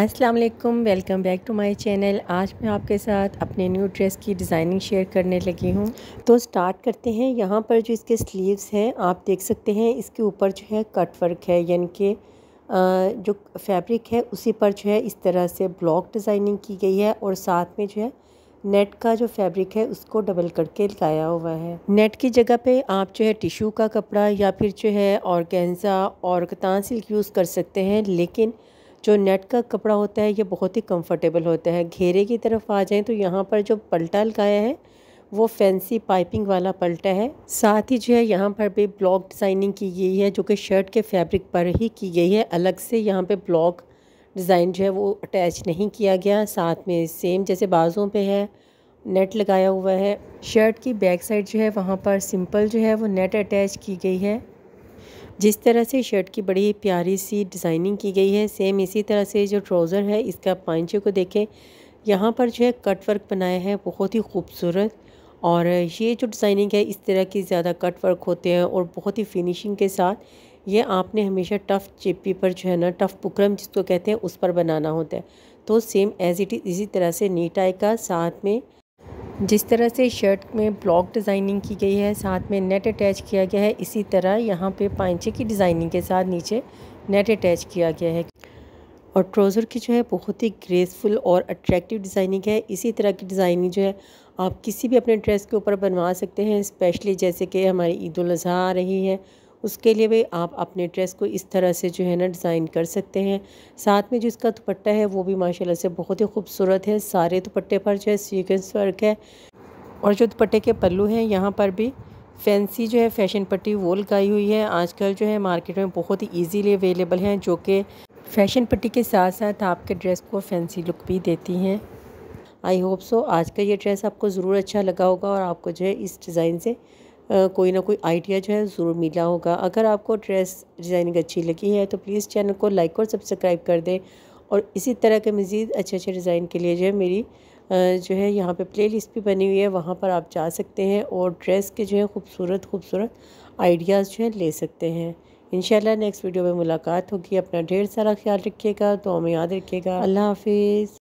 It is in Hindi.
अस्सलाम वालेकुम welcome back to my channel. आज मैं आपके साथ अपने न्यू ड्रेस की डिज़ाइनिंग शेयर करने लगी हूँ। तो स्टार्ट करते हैं। यहाँ पर जो इसके स्लीव्स हैं, आप देख सकते हैं, इसके ऊपर जो है कट वर्क है, यानी कि जो फैब्रिक है, उसी पर जो है इस तरह से ब्लॉक डिज़ाइनिंग की गई है और साथ में जो है नेट का जो फैब्रिक है, उसको डबल करके लगाया हुआ है। नेट की जगह पे आप जो है टिशू का कपड़ा या फिर जो है ऑर्गेन्जा और कतान सिल्क यूज़ कर सकते हैं, लेकिन जो नेट का कपड़ा होता है, ये बहुत ही कंफर्टेबल होता है। घेरे की तरफ़ आ जाएँ तो यहाँ पर जो पलटा लगाया है, वो फैंसी पाइपिंग वाला पलटा है। साथ ही जो है, यहाँ पर भी ब्लॉक डिज़ाइनिंग की गई है, जो कि शर्ट के फैब्रिक पर ही की गई है। अलग से यहाँ पे ब्लॉक डिज़ाइन जो है, वो अटैच नहीं किया गया। साथ में सेम जैसे बाजों पे है नेट लगाया हुआ है। शर्ट की बैक साइड जो है, वहाँ पर सिंपल जो है, वो नेट अटैच की गई है। जिस तरह से शर्ट की बड़ी प्यारी सी डिज़ाइनिंग की गई है, सेम इसी तरह से जो ट्राउज़र है, इसका पांचे को देखें। यहाँ पर जो है कट वर्क बनाया है, बहुत ही खूबसूरत। और ये जो डिज़ाइनिंग है, इस तरह की ज़्यादा कट वर्क होते हैं और बहुत ही फिनिशिंग के साथ ये आपने हमेशा टफ़ चिप्पी पर जो है ना, टफ़ बुकरम जिसको कहते हैं, उस पर बनाना होता है। तो सेम एज़ इट इज़ इसी तरह से नीट आएगा साथ में जिस तरह से शर्ट में ब्लॉक डिज़ाइनिंग की गई है, साथ में नेट अटैच किया गया है, इसी तरह यहाँ पे पाइचे की डिज़ाइनिंग के साथ नीचे नेट अटैच किया गया है। और ट्राउज़र की जो है बहुत ही ग्रेसफुल और अट्रैक्टिव डिज़ाइनिंग है। इसी तरह की डिज़ाइनिंग जो है आप किसी भी अपने ड्रेस के ऊपर बनवा सकते हैं, स्पेशली जैसे कि हमारी ईद अज़हा आ रही है। उसके लिए भी आप अपने ड्रेस को इस तरह से जो है ना डिज़ाइन कर सकते हैं। साथ में जो इसका दुपट्टा है, वो भी माशाल्लाह से बहुत ही खूबसूरत है। सारे दुपट्टे पर जो है सीक्वेंस वर्क है। और जो दुपट्टे के पल्लू हैं, यहाँ पर भी फैंसी जो है फ़ैशन पट्टी वो लगाई हुई है। आजकल जो है मार्केट में बहुत ही ईजीली अवेलेबल हैं, जो कि फ़ैशन पट्टी के साथ साथ आपके ड्रेस को फैंसी लुक भी देती हैं। आई होप सो आज का ये ड्रेस आपको ज़रूर अच्छा लगा होगा और आपको जो है इस डिज़ाइन से कोई ना कोई आइडिया जो है ज़रूर मिला होगा। अगर आपको ड्रेस डिज़ाइनिंग अच्छी लगी है तो प्लीज़ चैनल को लाइक और सब्सक्राइब कर दें। और इसी तरह के मज़ीद अच्छे अच्छे डिज़ाइन के लिए जो है मेरी जो है यहाँ पे प्लेलिस्ट भी बनी हुई है, वहाँ पर आप जा सकते हैं और ड्रेस के जो है खूबसूरत खूबसूरत आइडियाज़ जो है ले सकते हैं। इन नेक्स्ट वीडियो में मुलाकात होगी। अपना ढेर सारा ख्याल रखिएगा तो हमें याद रखिएगा। अल्लाह हाफिज़।